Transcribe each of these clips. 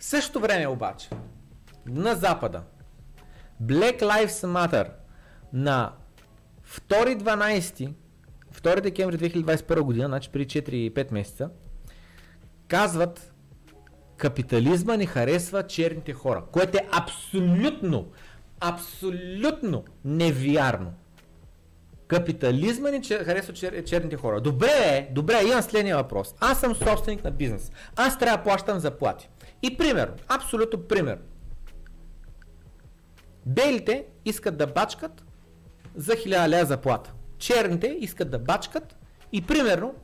В същото време обаче, на Запада, Black Lives Matter на 2.12, 2 декември 2021 година, значи преди 4-5 месеца, казват капитализма не харесва черните хора, което е абсолютно, абсолютно невярно. Капитализма ни харесва чер, черните хора. Добре е, добре, имам следния въпрос. Аз съм собственик на бизнес. Аз трябва да плащам заплати. И пример, абсолютно пример. Белите искат да бачкат за 1000 лева заплата. Черните искат да бачкат и примерно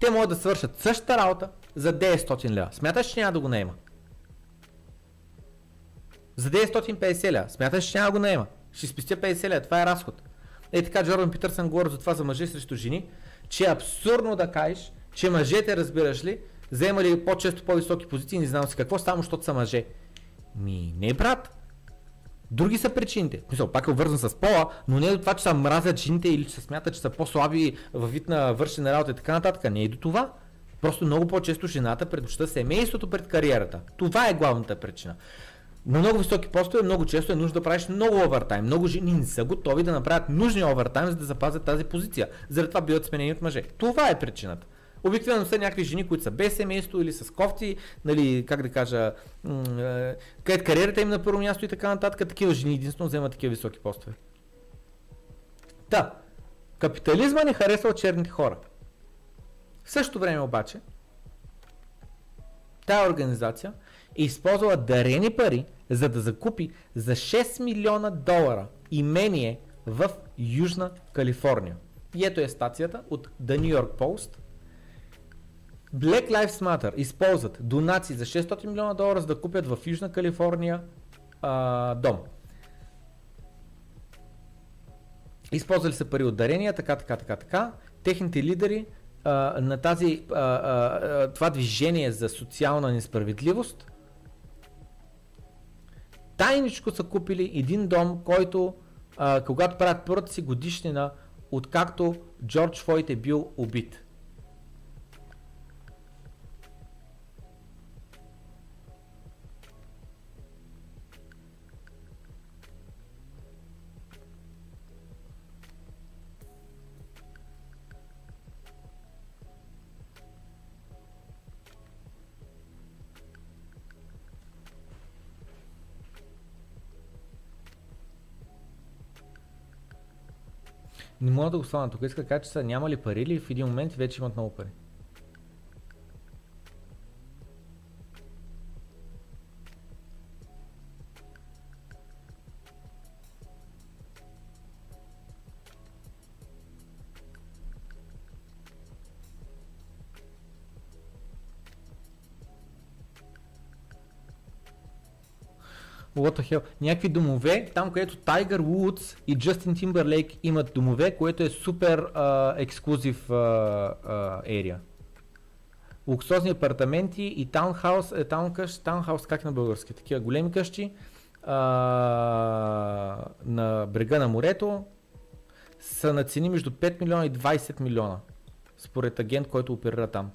те могат да свършат същата работа за 900 лева. Смяташ, че няма да го наема? За 950 лева. Смяташ, че няма да го наема? Ще спестя 50 лева. Това е разход. Е така Джордан Питърсън говори за това за мъже срещу жени, че е абсурдно да кажеш, че мъжете, разбираш ли, вземали по-често по-високи позиции, не знам си какво, само защото са мъже. Ми, не брат. Други са причините. Мисъл, пак е обвързан с пола, но не е до това, че са мразят жените или че се смятат, че са по-слаби във вид на вършена работа и така нататък. Не е до това. Просто много по-често жената предпочита семейството пред кариерата. Това е главната причина. На много високи постове много често е нужно да правиш много овертайм. Много жени не са готови да направят нужния овертайм, за да запазят тази позиция. Заради това биват сменени от мъже. Това е причината. Обикновено са някакви жени, които са без семейство или с кофти, нали, как да кажа, м- където кариерата им на първо място и така нататък. Такива жени единствено вземат такива високи постове. Та, капитализма не харесва от черните хора. В същото време обаче, тая организация е използвала дарени пари, за да закупи за 6 милиона долара имение в Южна Калифорния. И ето е стацията от The New York Post. Black Lives Matter използват донации за 600 милиона долара, за да купят в Южна Калифорния а, дом. Използвали са пари от дарения, така, така, така, така. Техните лидери а, на тази, а, а, това движение за социална несправедливост тайничко са купили един дом, който а, когато правят първата си годишнина, откакто Джордж Фойт е бил убит. Не мога да го слана тук. Иска да кажа, че са нямали пари или в един момент вече имат много пари. What the hell? Някакви домове, там където Tiger Woods и Justin Timberlake имат домове, което е супер ексклюзив ерия. Луксозни апартаменти и таунхаус, е, таункъщ, таунхаус как на български, такива големи къщи а, на брега на морето са на цени между 5 милиона и 20 милиона, според агент, който оперира там.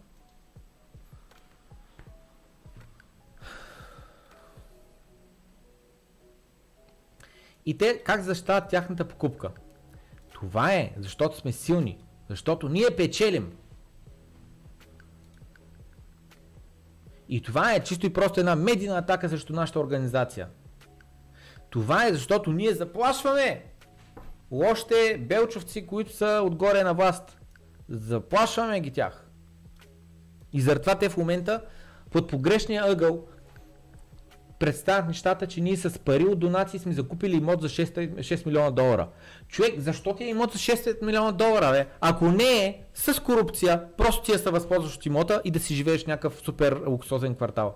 И те как защитават тяхната покупка? Това е, защото сме силни. Защото ние печелим. И това е чисто и просто една медийна атака срещу нашата организация. Това е защото ние заплашваме лошите белчовци, които са отгоре на власт. Заплашваме ги тях. И заради това те в момента под погрешния ъгъл представят нещата, че ние с пари от донации сме закупили имот за 6, 6 милиона долара. Човек, защо ти е имот за 6 милиона долара, бе? Ако не е с корупция, просто ти я се възползваш от имота и да си живееш някакъв супер луксозен квартал.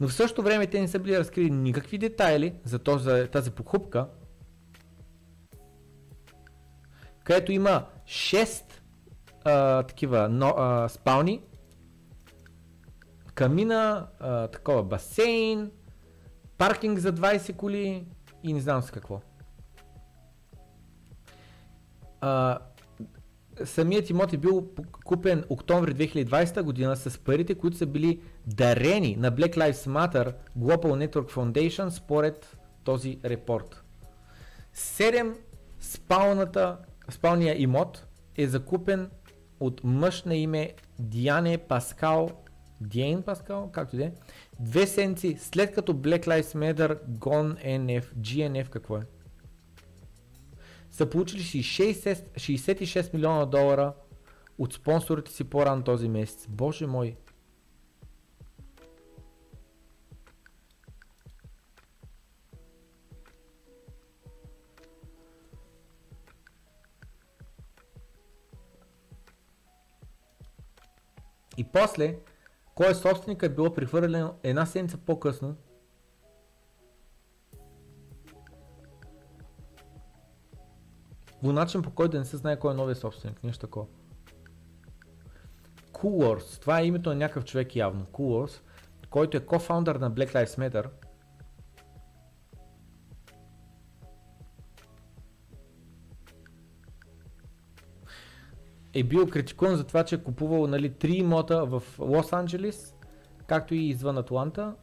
Но в същото време те не са били разкрили никакви детайли за, този, тази покупка, където има 6 а, такива но, а, спални, камина, а, такова басейн, паркинг за 20 коли и не знам с какво. А, самият имот е бил купен октомври 2020 година с парите, които са били дарени на Black Lives Matter Global Network Foundation според този репорт. 7 спалната, спалния имот е закупен от мъж на име Диане Паскал, Диен Паскал, както и е, две седмици след като Black Lives Matter, GON NF, GNF какво е, са получили 60, 66 милиона долара от спонсорите си по-рано този месец. Боже мой! И после, кой е собственика е било прехвърлено една седмица по-късно? По начин по който да не се знае кой е новия собственик, нещо такова. Coolors, това е името на някакъв човек явно, Coolors, който е кофаундър на Black Lives Matter, е бил критикуван за това, че е купувал нали, три имота в Лос Анджелис, както и извън Атланта.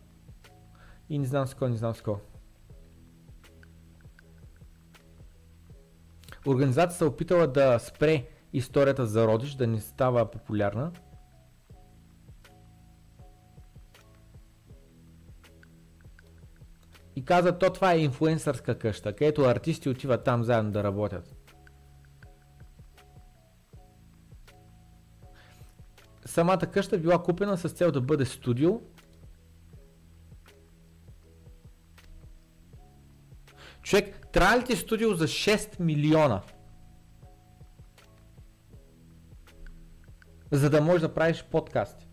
И не знам с кой, не знам с кой. Организацията се е опитала да спре историята за родиш, да не става популярна. И каза, то това е инфлуенсърска къща, където артисти отиват там заедно да работят. Самата къща била купена с цел да бъде студио. Човек, трябва ли ти студио за 6 милиона? За да можеш да правиш подкасти.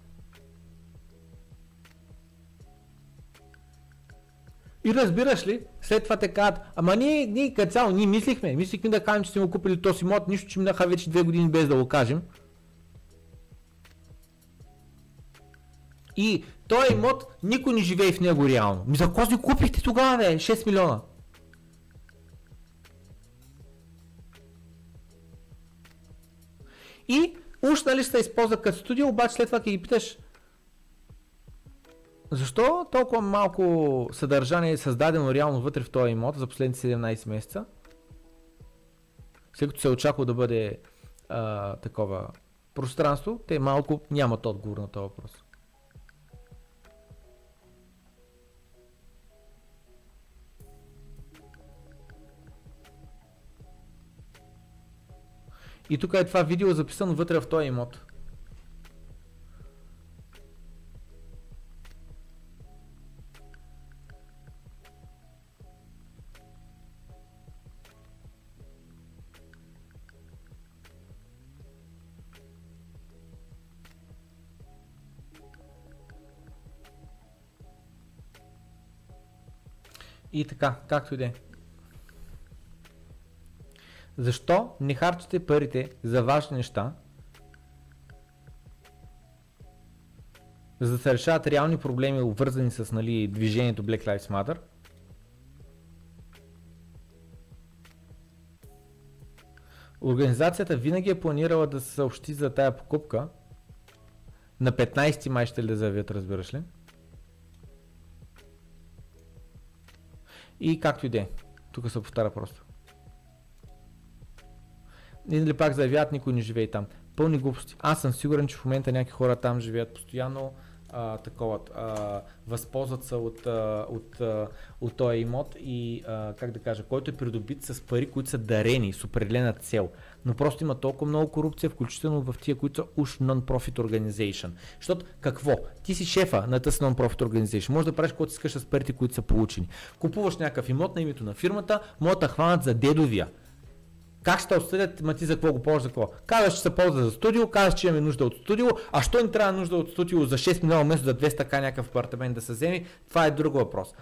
И разбираш ли, след това те казват, ама ние, ние като цяло, ние мислихме, мислихме да кажем, че сме го купили този мод, нищо, че минаха вече две години без да го кажем. И този имот, никой не живее в него реално. Ми за си купихте тогава, бе? 6 милиона. И уж нали се използва като студио, обаче след това ги питаш защо толкова малко съдържание е създадено реално вътре в този имот за последните 17 месеца? След като се е очаква да бъде а, такова пространство, те малко нямат отговор на този въпрос. И тук е това видео записано вътре в този имот. И така, както и да е. Защо не харчите парите за важни неща, за да се решават реални проблеми, обвързани с нали, движението Black Lives Matter? Организацията винаги е планирала да се съобщи за тая покупка на 15 май ще ли да заявят, разбираш ли? И както и де, тук се повтаря просто. Или пак заявяват, никой не живее там. Пълни глупости. Аз съм сигурен, че в момента някакви хора там живеят постоянно, а, такова, а, възползват се от, а, от, а, от този имот и, а, как да кажа, който е придобит с пари, които са дарени с определена цел. Но просто има толкова много корупция, включително в тия, които са уж non-profit organization. Защото какво? Ти си шефа на тази non-profit organization. Може да правиш каквото искаш с парите, които са получени. Купуваш някакъв имот на името на фирмата, могат да хванат за дедовия как ще отсъдят, ма ти за какво го ползваш, за какво? Казваш, че се ползва за студио, казваш, че имаме нужда от студио, а що ни трябва нужда от студио за 6 милиона место за 200 така някакъв апартамент да се вземе, това е друг въпрос.